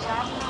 Thank dạ. you.